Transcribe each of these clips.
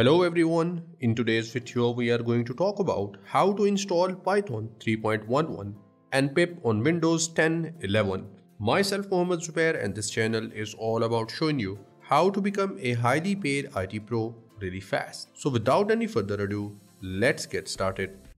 Hello everyone, in today's video we are going to talk about how to install Python 3.11 and pip on Windows 10 11. Myself Mohammad Zubair and this channel is all about showing you how to become a highly paid IT pro really fast. So without any further ado, let's get started.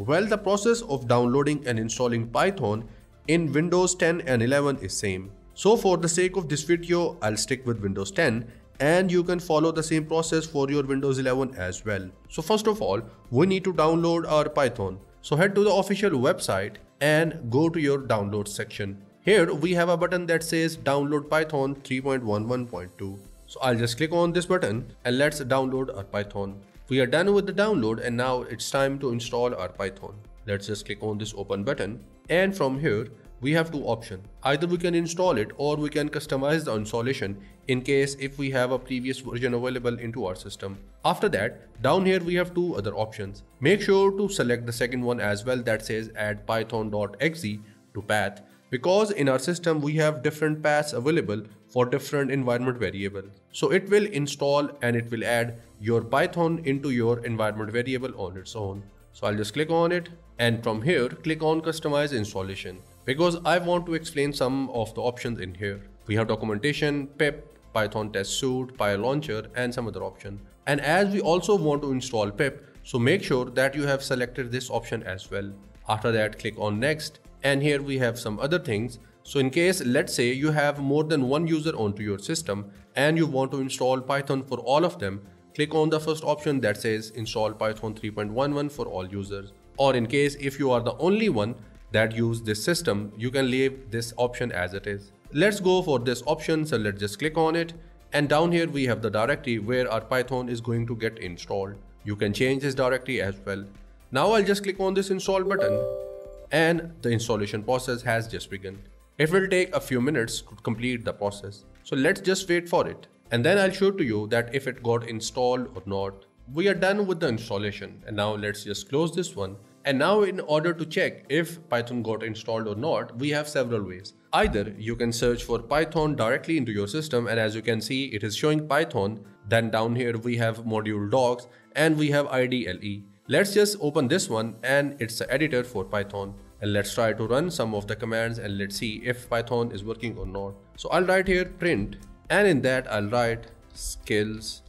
Well, the process of downloading and installing Python in Windows 10 and 11 is same. So for the sake of this video, I'll stick with Windows 10 and you can follow the same process for your Windows 11 as well. So first of all, we need to download our Python. So head to the official website and go to your download section. Here we have a button that says download Python 3.11.2. So I'll just click on this button and let's download our Python. We are done with the download and now it's time to install our Python. Let's just click on this open button and from here we have two options. Either we can install it or we can customize the installation in case if we have a previous version available into our system. After that, down here we have two other options. Make sure to select the second one as well that says add python.exe to path because in our system we have different paths available for different environment variables. So it will install and it will add your Python into your environment variable on its own. So I'll just click on it and from here click on customize installation because I want to explain some of the options in here. We have documentation, pip, Python test suite, PyLauncher and some other option. And as we also want to install pip, so make sure that you have selected this option as well. After that click on next and here we have some other things. So in case let's say you have more than one user onto your system and you want to install python for all of them click on the first option that says install python 3.11 for all users. Or in case if you are the only one that use this system you can leave this option as it is. Let's go for this option. So let's just click on it. And down here we have the directory where our python is going to get installed. You can change this directory as well. Now i'll just click on this install button and the installation process has just begun. It will take a few minutes to complete the process. So let's just wait for it. And then I'll show to you that if it got installed or not. We are done with the installation and now let's just close this one. And now in order to check if Python got installed or not, we have several ways. Either you can search for Python directly into your system and as you can see it is showing Python. Then down here we have module docs and we have IDLE. Let's just open this one and it's the editor for Python. And let's try to run some of the commands and let's see if Python is working or not. So I'll write here print and in that I'll write skills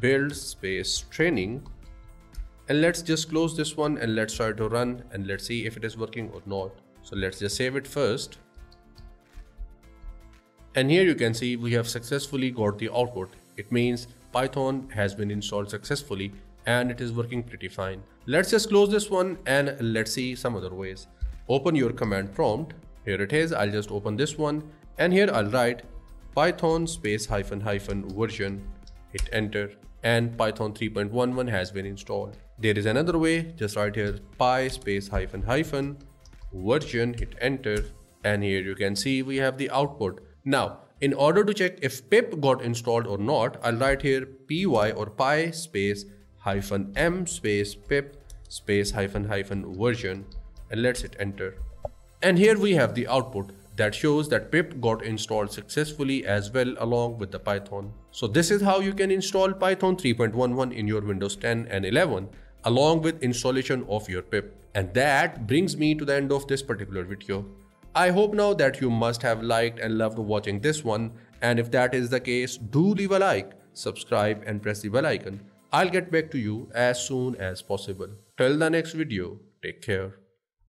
build space training and let's just close this one and let's try to run and let's see if it is working or not. So let's just save it first. And here you can see we have successfully got the output. It means Python has been installed successfully and it is working pretty fine. Let's just close this one and let's see some other ways. Open your command prompt. Here it is. I'll just open this one and here I'll write python space hyphen hyphen version. Hit enter and python 3.11 has been installed. There is another way. Just write here py space hyphen hyphen version. Hit enter and here you can see we have the output. Now in order to check if pip got installed or not, I'll write here py or py space hyphen m space pip space hyphen hyphen version and let's hit enter. And here we have the output that shows that pip got installed successfully as well along with the Python. So this is how you can install Python 3.11 in your Windows 10 and 11 along with installation of your pip. And that brings me to the end of this particular video. I hope now that you must have liked and loved watching this one and if that is the case do leave a like, subscribe and press the bell icon I'll get back to you as soon as possible. Till the next video, take care.